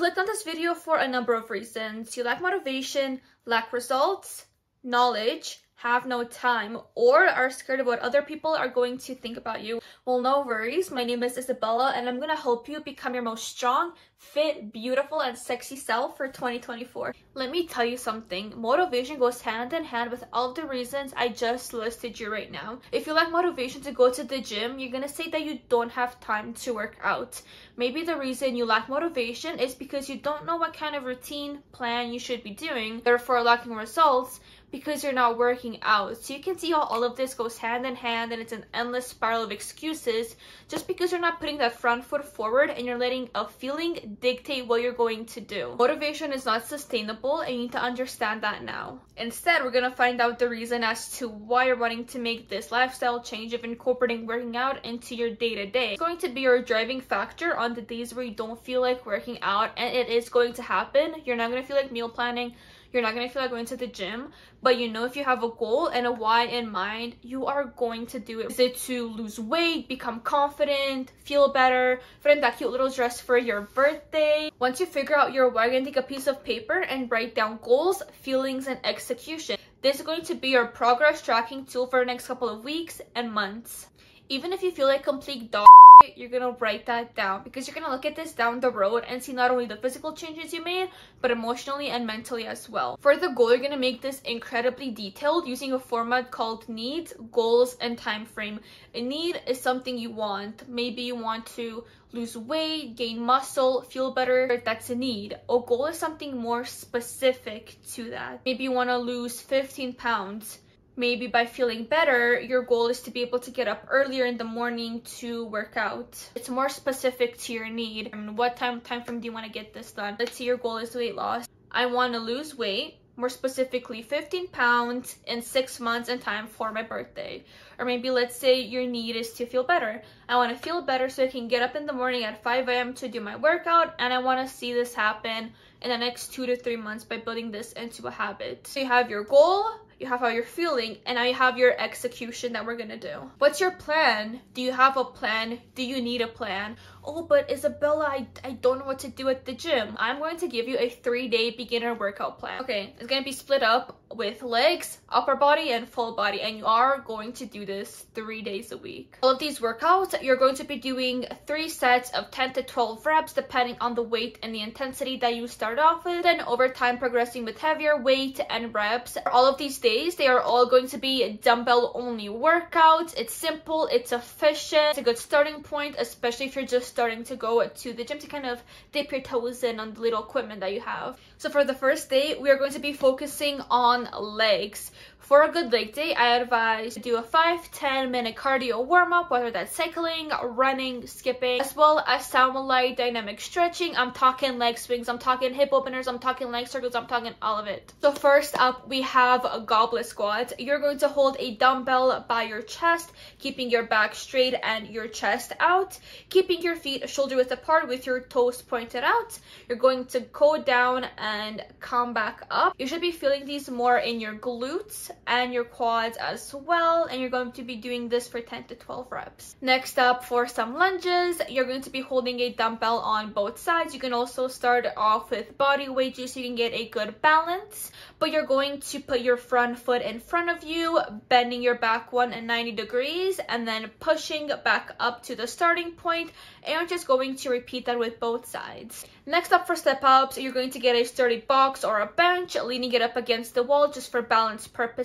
clicked on this video for a number of reasons. You lack motivation, lack results, knowledge, have no time, or are scared of what other people are going to think about you. Well, no worries. My name is Izabella, and I'm going to help you become your most strong, fit, beautiful, and sexy self for 2024. Let me tell you something. Motivation goes hand in hand with all the reasons I just listed you right now. If you lack motivation to go to the gym, you're going to say that you don't have time to work out. Maybe the reason you lack motivation is because you don't know what kind of routine plan you should be doing, therefore lacking results because you're not working out. So you can see how all of this goes hand in hand and it's an endless spiral of excuses just because you're not putting that front foot forward and you're letting a feeling dictate what you're going to do. Motivation is not sustainable and you need to understand that now. Instead, we're to find out the reason as to why you're wanting to make this lifestyle change of incorporating working out into your day-to-day. -day. It's going to be your driving factor on the days where you don't feel like working out and it is going to happen. You're not to feel like meal planning you're not going to feel like going to the gym, but you know if you have a goal and a why in mind, you are going to do it. Is it to lose weight, become confident, feel better, find that cute little dress for your birthday? Once you figure out your why, you're going to take a piece of paper and write down goals, feelings, and execution. This is going to be your progress tracking tool for the next couple of weeks and months. Even if you feel like complete dog you're gonna write that down because you're gonna look at this down the road and see not only the physical changes you made but emotionally and mentally as well. For the goal you're gonna make this incredibly detailed using a format called needs goals and time frame. A need is something you want. Maybe you want to lose weight gain muscle feel better. That's a need. A goal is something more specific to that. Maybe you want to lose 15 pounds maybe by feeling better, your goal is to be able to get up earlier in the morning to work out. It's more specific to your need. I mean, what time time frame do you want to get this done? Let's say your goal is weight loss. I want to lose weight, more specifically 15 pounds in six months in time for my birthday. Or maybe let's say your need is to feel better. I want to feel better so I can get up in the morning at 5 a.m. to do my workout and I want to see this happen in the next two to three months by building this into a habit. So you have your goal, you have how you're feeling, and now you have your execution that we're gonna do. What's your plan? Do you have a plan? Do you need a plan? Oh, but Izabella, I, I don't know what to do at the gym. I'm going to give you a three-day beginner workout plan. Okay, it's gonna be split up with legs, upper body, and full body, and you are going to do this three days a week. All of these workouts, you're going to be doing three sets of 10 to 12 reps depending on the weight and the intensity that you start off with, then over time progressing with heavier weight and reps. All of these days, they are all going to be dumbbell only workouts. It's simple, it's efficient, it's a good starting point, especially if you're just starting to go to the gym to kind of dip your toes in on the little equipment that you have. So for the first day, we are going to be focusing on legs. For a good leg day, I advise to do a 5-10 minute cardio warm-up, whether that's cycling, running, skipping, as well as some light dynamic stretching. I'm talking leg swings, I'm talking hip openers, I'm talking leg circles, I'm talking all of it. So first up, we have a goblet squat. You're going to hold a dumbbell by your chest, keeping your back straight and your chest out, keeping your feet shoulder width apart with your toes pointed out. You're going to go down and come back up. You should be feeling these more in your glutes and your quads as well and you're going to be doing this for 10 to 12 reps. Next up for some lunges, you're going to be holding a dumbbell on both sides. You can also start off with body weight just so you can get a good balance, but you're going to put your front foot in front of you, bending your back one and 90 degrees and then pushing back up to the starting point and you're just going to repeat that with both sides. Next up for step ups, you're going to get a sturdy box or a bench, leaning it up against the wall just for balance purposes.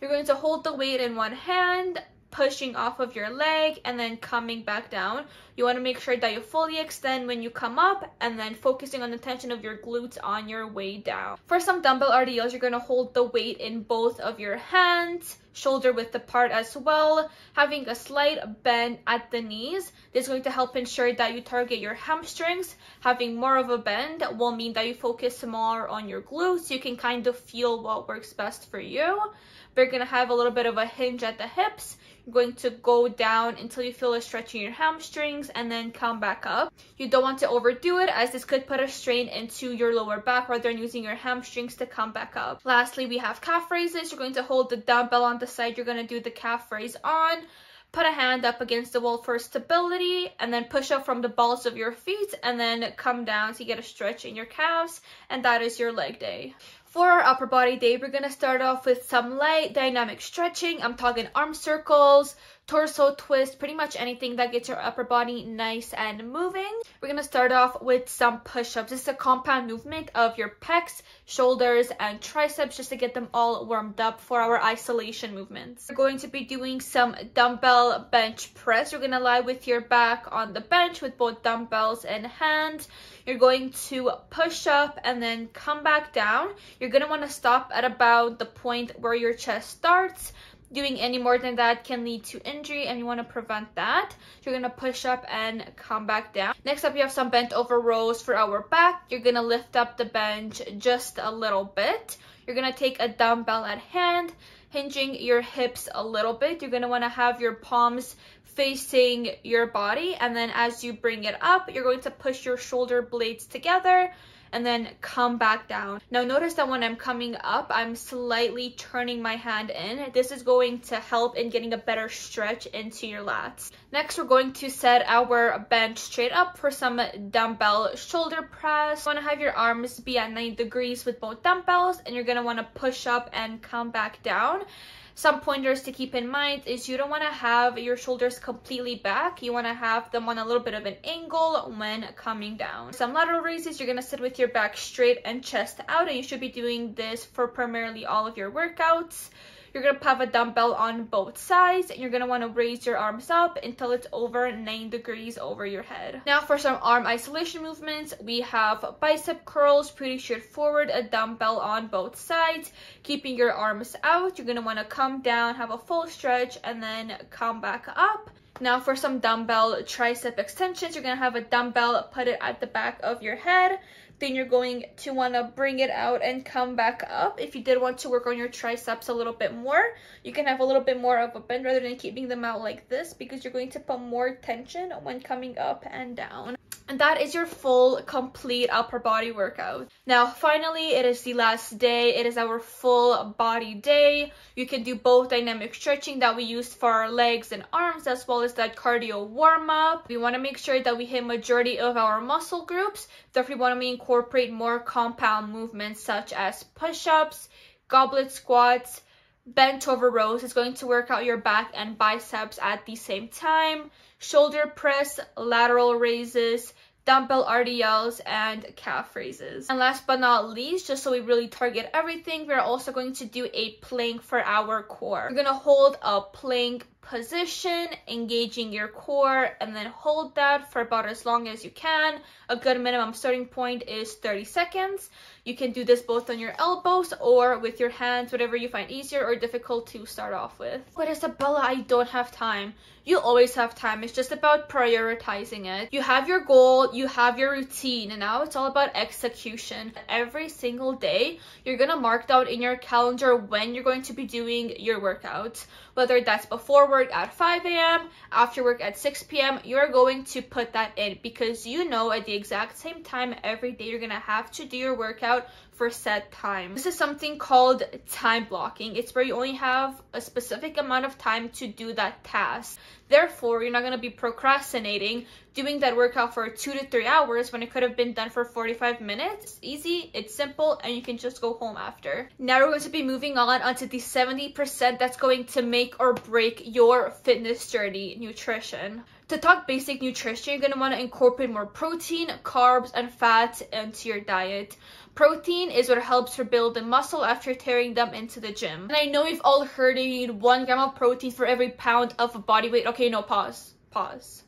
You're going to hold the weight in one hand, pushing off of your leg and then coming back down. You want to make sure that you fully extend when you come up and then focusing on the tension of your glutes on your way down. For some dumbbell RDLs, you're going to hold the weight in both of your hands, shoulder width apart as well, having a slight bend at the knees. This is going to help ensure that you target your hamstrings. Having more of a bend will mean that you focus more on your glutes. You can kind of feel what works best for you. We're going to have a little bit of a hinge at the hips going to go down until you feel a stretch in your hamstrings and then come back up. You don't want to overdo it as this could put a strain into your lower back rather than using your hamstrings to come back up. Lastly, we have calf raises. You're going to hold the dumbbell on the side you're going to do the calf raise on Put a hand up against the wall for stability and then push up from the balls of your feet and then come down you get a stretch in your calves and that is your leg day. For our upper body day, we're going to start off with some light dynamic stretching. I'm talking arm circles, torso twist, pretty much anything that gets your upper body nice and moving. We're gonna start off with some push-ups. This is a compound movement of your pecs, shoulders, and triceps just to get them all warmed up for our isolation movements. We're going to be doing some dumbbell bench press. You're gonna lie with your back on the bench with both dumbbells in hand. You're going to push up and then come back down. You're gonna wanna stop at about the point where your chest starts doing any more than that can lead to injury and you want to prevent that. You're going to push up and come back down. Next up, you have some bent over rows for our back. You're going to lift up the bench just a little bit. You're going to take a dumbbell at hand, hinging your hips a little bit. You're going to want to have your palms facing your body and then as you bring it up, you're going to push your shoulder blades together and then come back down. Now notice that when I'm coming up, I'm slightly turning my hand in. This is going to help in getting a better stretch into your lats. Next, we're going to set our bench straight up for some dumbbell shoulder press. You want to have your arms be at 90 degrees with both dumbbells and you're want to push up and come back down. Some pointers to keep in mind is you don't want to have your shoulders completely back. You want to have them on a little bit of an angle when coming down. Some lateral raises, you're going to sit with your back straight and chest out and you should be doing this for primarily all of your workouts. You're going to have a dumbbell on both sides and you're going to want to raise your arms up until it's over 9 degrees over your head. Now for some arm isolation movements, we have bicep curls, pretty straightforward, a dumbbell on both sides, keeping your arms out. You're going to want to come down, have a full stretch, and then come back up. Now for some dumbbell tricep extensions, you're going to have a dumbbell, put it at the back of your head, then you're going to want to bring it out and come back up. If you did want to work on your triceps a little bit more, you can have a little bit more of a bend rather than keeping them out like this because you're going to put more tension when coming up and down. And that is your full, complete upper body workout. Now, finally, it is the last day. It is our full body day. You can do both dynamic stretching that we used for our legs and arms, as well as that cardio warm up. We want to make sure that we hit majority of our muscle groups. Therefore, we want to incorporate more compound movements such as push-ups, goblet squats, bent over rows is going to work out your back and biceps at the same time. Shoulder press, lateral raises, dumbbell RDLs, and calf raises. And last but not least, just so we really target everything, we're also going to do a plank for our core. We're gonna hold a plank position, engaging your core, and then hold that for about as long as you can. A good minimum starting point is 30 seconds. You can do this both on your elbows or with your hands, whatever you find easier or difficult to start off with. But Izabella, I don't have time. You always have time. It's just about prioritizing it. You have your goal, you have your routine, and now it's all about execution. Every single day, you're gonna mark down in your calendar when you're going to be doing your workouts. Whether that's before work at 5 a.m., after work at 6 p.m., you're going to put that in because you know at the exact same time every day you're gonna have to do your workout for set time. This is something called time blocking. It's where you only have a specific amount of time to do that task. Therefore, you're not going to be procrastinating doing that workout for two to three hours when it could have been done for 45 minutes. It's easy, it's simple, and you can just go home after. Now we're going to be moving on onto the 70% that's going to make or break your fitness journey, nutrition. To talk basic nutrition, you're going to want to incorporate more protein, carbs, and fats into your diet. Protein is what helps rebuild the muscle after tearing them into the gym. And I know you've all heard you need one gram of protein for every pound of body weight. Okay, no, pause. Pause.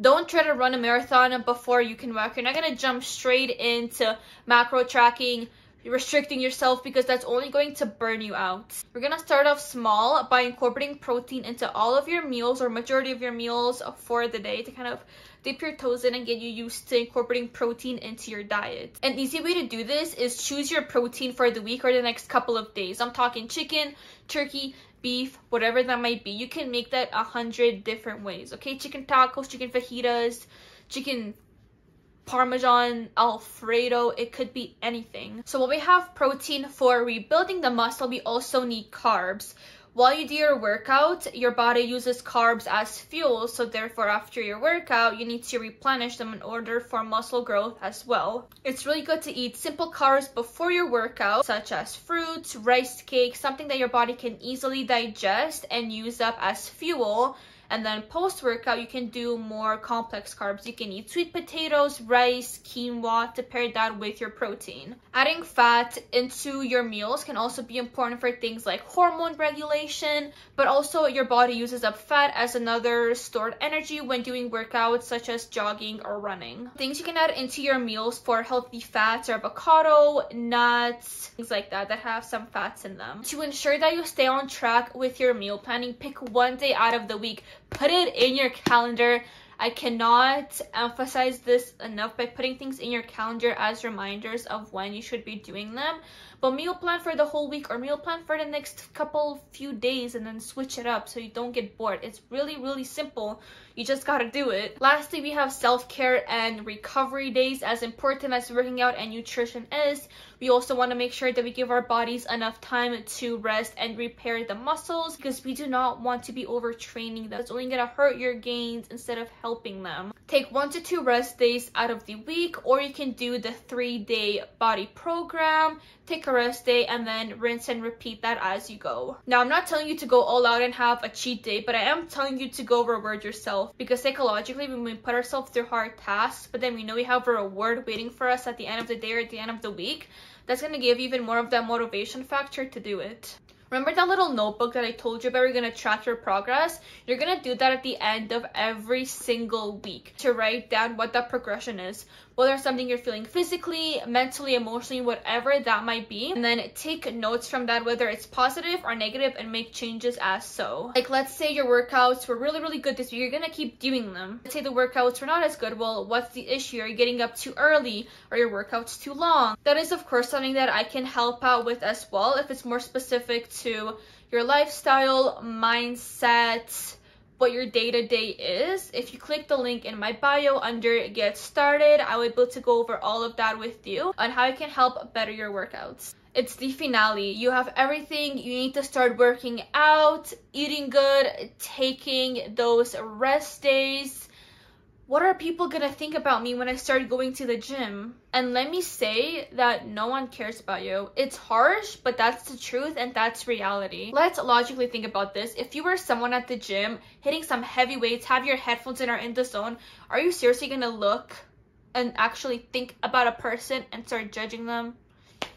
Don't try to run a marathon before you can walk. You're not going to jump straight into macro tracking, restricting yourself because that's only going to burn you out. We're gonna start off small by incorporating protein into all of your meals or majority of your meals for the day to kind of dip your toes in and get you used to incorporating protein into your diet. An easy way to do this is choose your protein for the week or the next couple of days. I'm talking chicken, turkey, beef, whatever that might be. You can make that a hundred different ways, okay? Chicken tacos, chicken fajitas, chicken Parmesan, Alfredo, it could be anything. So while we have protein for rebuilding the muscle, we also need carbs. while you do your workout, your body uses carbs as fuel, so therefore after your workout, you need to replenish them in order for muscle growth as well. It's really good to eat simple carbs before your workout, such as fruits, rice cake, something that your body can easily digest and use up as fuel and then post workout, you can do more complex carbs. You can eat sweet potatoes, rice, quinoa to pair that with your protein. Adding fat into your meals can also be important for things like hormone regulation, but also your body uses up fat as another stored energy when doing workouts such as jogging or running. Things you can add into your meals for healthy fats are avocado, nuts, things like that that have some fats in them. To ensure that you stay on track with your meal planning, pick one day out of the week put it in your calendar. I cannot emphasize this enough by putting things in your calendar as reminders of when you should be doing them. But meal plan for the whole week or meal plan for the next couple few days and then switch it up so you don't get bored. It's really, really simple. You just gotta do it. Lastly, we have self-care and recovery days. As important as working out and nutrition is, we also want to make sure that we give our bodies enough time to rest and repair the muscles because we do not want to be overtraining them. It's only gonna hurt your gains instead of helping them. Take one to two rest days out of the week or you can do the three day body program take a rest day, and then rinse and repeat that as you go. Now, I'm not telling you to go all out and have a cheat day, but I am telling you to go reward yourself because psychologically, when we put ourselves through hard tasks, but then we know we have a reward waiting for us at the end of the day or at the end of the week, that's going to give even more of that motivation factor to do it. Remember that little notebook that I told you about? You're going to track your progress. You're going to do that at the end of every single week to write down what that progression is whether it's something you're feeling physically, mentally, emotionally, whatever that might be. And then take notes from that, whether it's positive or negative, and make changes as so. Like, let's say your workouts were really, really good this week. You're gonna keep doing them. Let's say the workouts were not as good. Well, what's the issue? Are you getting up too early? Are your workouts too long? That is, of course, something that I can help out with as well if it's more specific to your lifestyle, mindset, what your day-to-day is. If you click the link in my bio under get started, I will be able to go over all of that with you on how you can help better your workouts. It's the finale. You have everything you need to start working out, eating good, taking those rest days, what are people gonna think about me when I start going to the gym? And let me say that no one cares about you. It's harsh, but that's the truth and that's reality. Let's logically think about this. If you were someone at the gym hitting some heavy weights, have your headphones in or in the zone, are you seriously gonna look and actually think about a person and start judging them?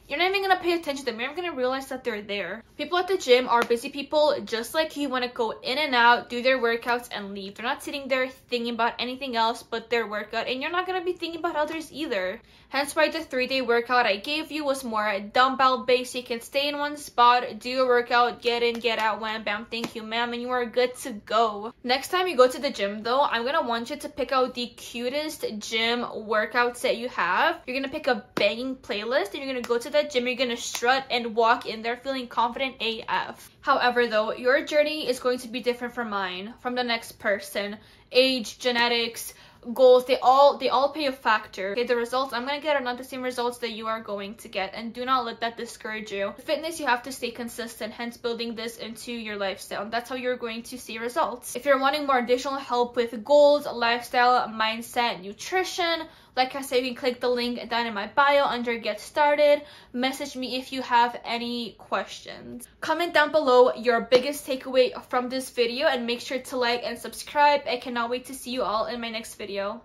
You're not even gonna pay attention to them. You're not gonna realize that they're there. People at the gym are busy people just like you wanna go in and out, do their workouts and leave. They're not sitting there thinking about anything else but their workout and you're not gonna be thinking about others either. Hence why the three day workout I gave you was more dumbbell based. You can stay in one spot, do your workout, get in, get out, wham, bam, thank you ma'am, and you are good to go. Next time you go to the gym though, I'm gonna want you to pick out the cutest gym workouts that you have. You're gonna pick a banging playlist and you're gonna go to the gym, you're gonna strut and walk in there feeling confident AF. However though, your journey is going to be different from mine, from the next person. Age, genetics, goals they all they all play a factor. Okay the results i'm gonna get are not the same results that you are going to get and do not let that discourage you. Fitness you have to stay consistent hence building this into your lifestyle and that's how you're going to see results. If you're wanting more additional help with goals lifestyle mindset nutrition like I said, you can click the link down in my bio under get started. Message me if you have any questions. Comment down below your biggest takeaway from this video and make sure to like and subscribe. I cannot wait to see you all in my next video.